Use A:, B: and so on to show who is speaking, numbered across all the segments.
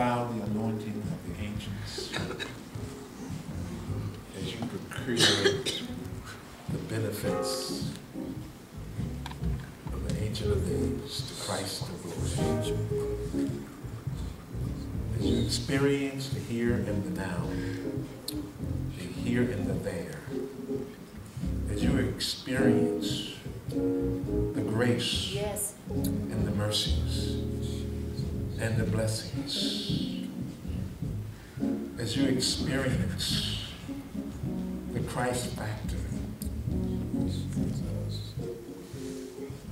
A: plow the anointing of the ancients, as you procure the benefits of the ancient of days, the Christ of glory, as you experience the here and the now, the here and the there, as you experience the grace
B: Yes.
A: and the mercies and the blessings as you experience the Christ factor.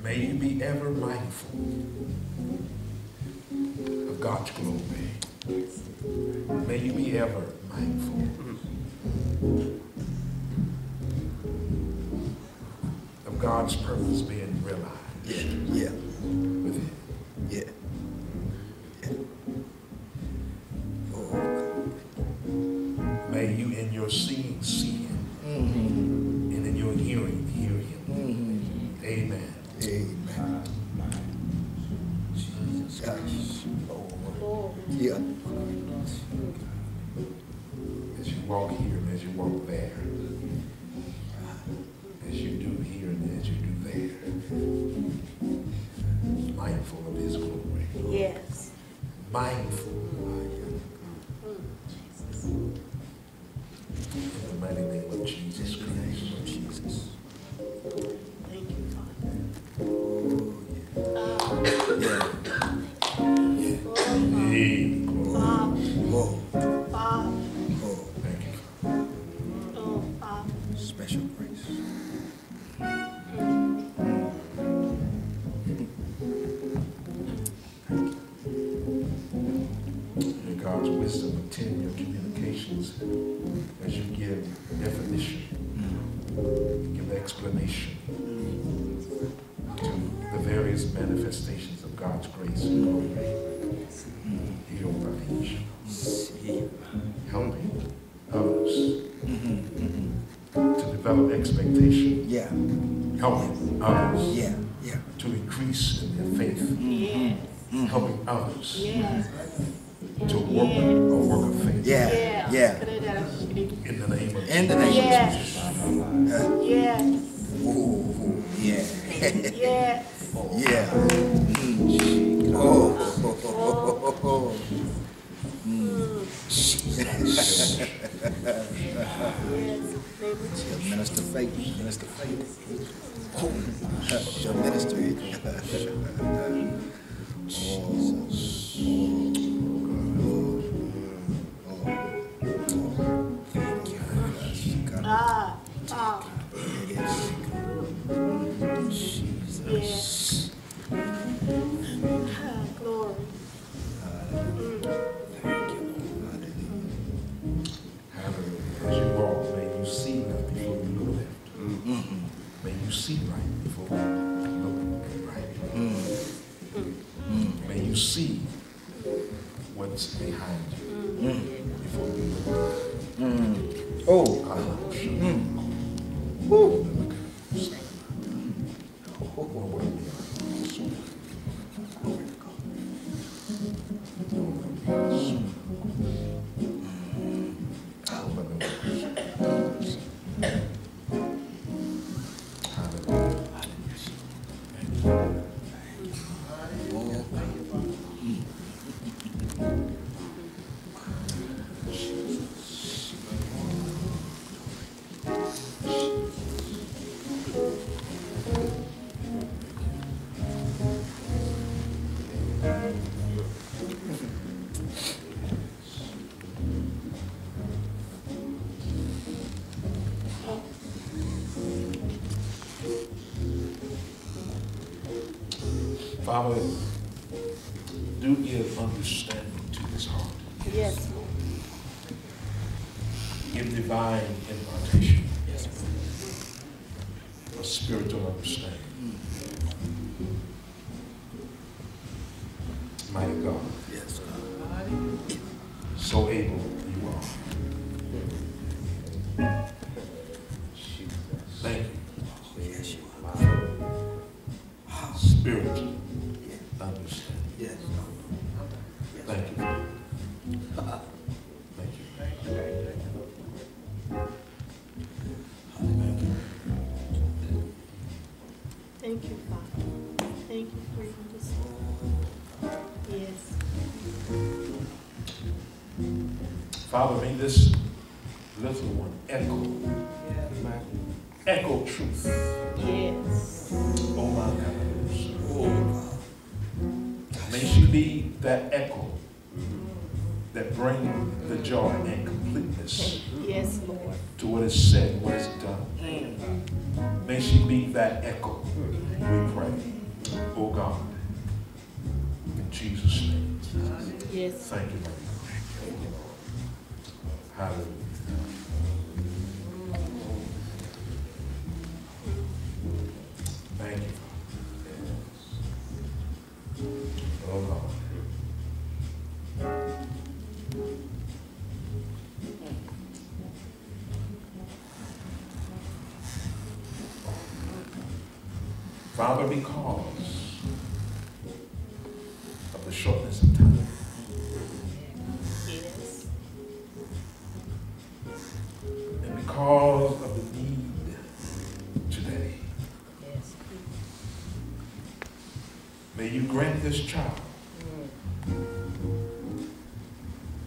A: May you be ever mindful of God's glory. May you be ever mindful of God's purpose being realized
C: Yeah, yeah,
A: within.
C: yeah. yeah.
A: Mindful explanation to the various manifestations of God's grace and glory. Heal our nation,
C: See.
A: helping others to develop expectation,
C: Yeah,
A: helping others
C: yeah, yeah.
A: to increase in their faith,
B: Yes.
A: helping others
B: Yes.
A: to work a work of faith.
C: Yeah, yeah.
A: In the name of
C: In the name of
B: Yes.
C: Jesus.
B: Yes.
C: yeah.
B: Yes.
C: Yeah. Mm. Oh, oh, oh, oh, oh, oh.
B: Mm. Yes.
C: Your minister faith, minister faith. Oh, your ministry. oh, you
A: see what's behind you
C: Mm.
A: before you look.
C: Mm. Oh.
A: Ah,
C: Mm.
A: Father, do give understanding to his heart.
B: Yes, Lord.
A: Give divine impartation. Yes. A spiritual understanding. Mighty God,
C: Yes, God.
A: so able Father, may this little one echo, echo truth.
B: Yes.
A: Oh my God. May she be that echo that bring the joy and completeness
B: Yes, Lord.
A: to what is said, what is done. May she be that echo, we pray. Oh God. In Jesus' name.
B: Yes.
A: Thank you, Thank you. Oh. Father, because of the shortness of time, grant this child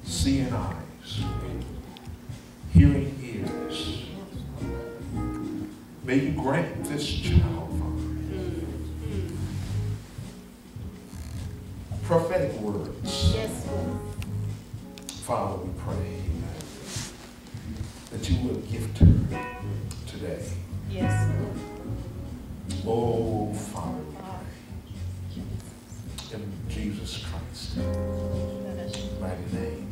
A: seeing eyes, hearing ears. May you grant this child, Father, prophetic words.
B: Yes,
A: Father, we pray that you will gift her today.
B: Yes, Lord.
A: Oh, Father. In Jesus Christ's mighty name,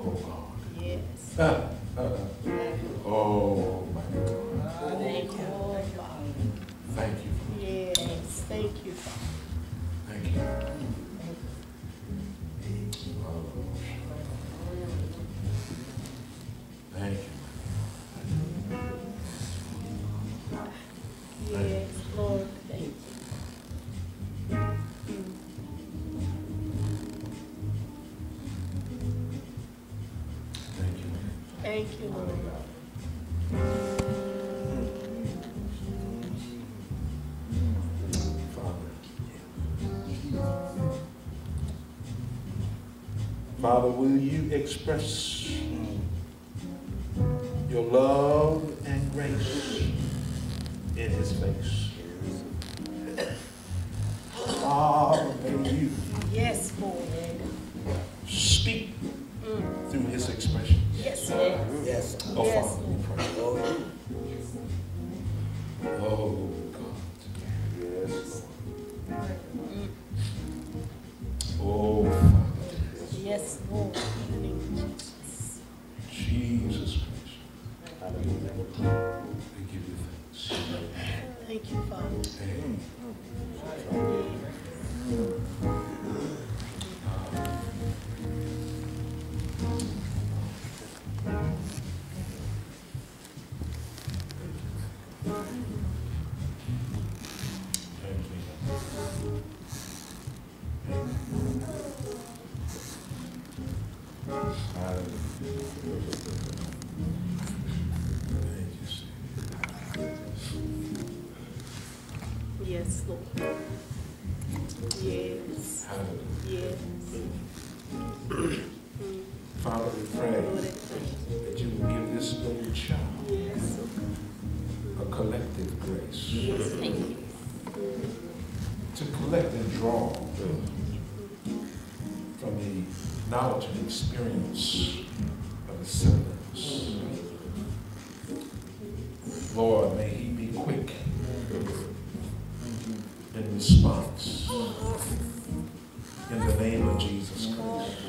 A: oh God.
B: Yes. Ah, ah, ah.
A: oh, my God.
B: Thank you.
A: Thank you.
B: Yes. Thank you,
A: Thank you,
B: Lord.
A: Father. Will you express your love and grace in his face? Father, may you
B: Yes, Lord. Yes, Lord.
C: Yes.
A: Hallelujah.
B: Yes.
A: Father, we pray
B: Lord, I thank you.
A: that you will give this little child
B: Yes.
A: a collective grace
B: Yes, thank you.
A: to collect and draw from the knowledge and experience of his siblings. Name of Jesus Christ.